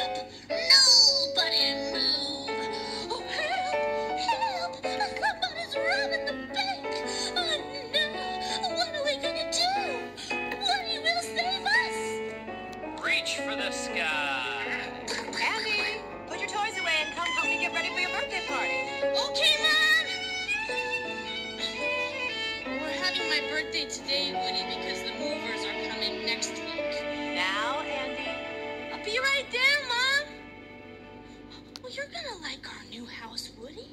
up. Nobody move. Oh, help! Help! Somebody's robbing the bank. Oh, no. What are we gonna do? What will save us? Reach for the sky. Andy, put your toys away and come help me get ready for your birthday party. Okay, Mom. We're having my birthday today, Woody, because the movers are coming next week. Now, Andy. I'll be right there, Mom. You're gonna like our new house, Woody.